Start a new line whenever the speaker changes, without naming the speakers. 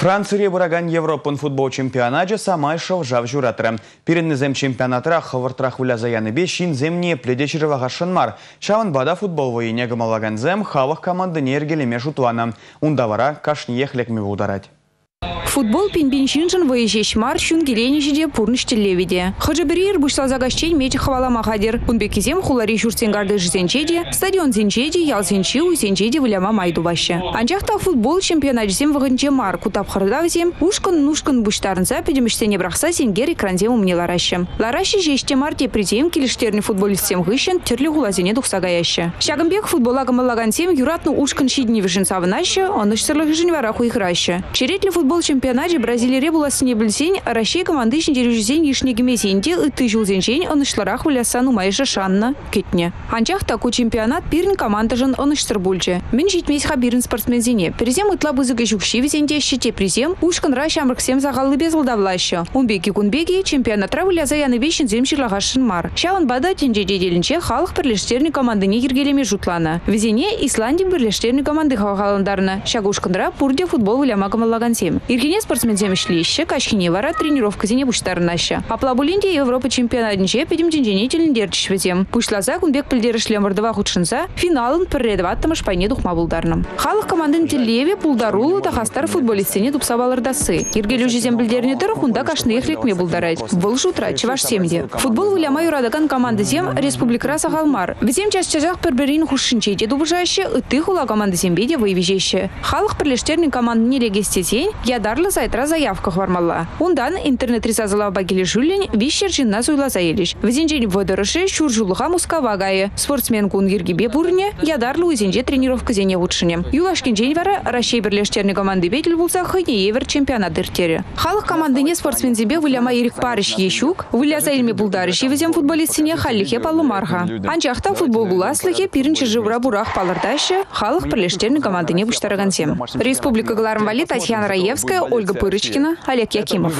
Францияре бұраган Европын футбол чемпионажы самай шыл жав жүратыры. Перенізем чемпионатыра хывыртырақ вылязаяны бе шин земне пледешіріваға шынмар. Шауын бада футбол войыне гымалаган зем халық команды нергелеме жұтуаны. Ундавара кашни ехлекме ударать.
Футбол пинбиншинжин выезжеш мар шун келенежеде пурныштелевиде. Хыжыберир бушла загашчен меч хвала махадир. Унбекизем хулари журсенгарды жзенчеде, стадион зенчеде, ял зенчи у зенчеде выляма майду ваще. Анчахта футбол чемпионатжем вғынче мар кутап хырдавзем, ушкан нушкан буштарынса педеміштене брахса сенгер экранзем умне лараще. Лараще жеште марте призем келіштерні футболистсем гыщен терлі хулазене духсагаяще. Шагымбек футбола гамалагансем юратну ушкан шидни вишен савынаще, он ишсырлых жинвараху ихраще. Черетли футбол чемпионат чемпионате Бразилия ребуласыне білсен, Россия команды ішінде жүзен ешнегіме зенде үтті жылзен жен ұнышларақ вілясан умайшы шанна кетне. Анчах таку чемпионат пирін команда жын ұныштыр бүлже. Мен жетмес хабирін спортсмен зене. Президем ұтла бұзығы жүкші візенде шете президем ұшқын ра шамрықсем зағалы безылдавлашы. Унбеки кунбеки чемпионатра віляза яны бешін земшірлағашын мар. Шауын бада тенже деделінче халық бірлештерні командыне ергелеме жұтланы. Візене Исландия бірлештерні команды хаваландарына. Шагушқындыра пурде футбол віляма камалаган сем. Спортсмензем ишлище, кашкине вара тренировка зене буштарынаще. Аплабулинде Европа чемпионатынче педемченчене телендерчиш везем. Пушлаза кунбек пілдерішле мырдыва худшынса, финалын пірредваттымыш пайне духма булдарным. Халық командын телеве пулдарулы тахастар футболистене тупсавалырдасы. Иргелю жезем білдеріне дыр хунда кашны ехлекме булдарайд. Бұл жутра чеваш семде. Футбол выляма юрадаган команды зем республикра сағалмар. Везем час часақ бір-бірін хушшынче де дубыжаще, ыты хула команды зембеде выйвежеще. Халық бірлештерінің командыне регистетен, ядарлы сайтра заявка хвармалла. Ундан интернет рисазыла багили жүлін вишер жинна суйла заелиш. Везенжен водырышы шуржулыға мускава гайы. Спортсмен кун ергебе бурне, ядарлы өзенже тренировка зене лучшыне. Юлашкин жень вара Россия бірлештерні команды бетіл булса хыне евер чемпионат дыртері. Халық командыне спортсмен зебе выляма ерік парыш ешук, выляса илме булдарыш евезем футболистине халлихе палумарха. Анчахта футбол буласлыхе пирінші живра бурах палырдашы, халық бірлештерні командыне буштарагансем. Республика Галармвали Татьяна Раевская, Ольга Пырочкина, Олег Якимов.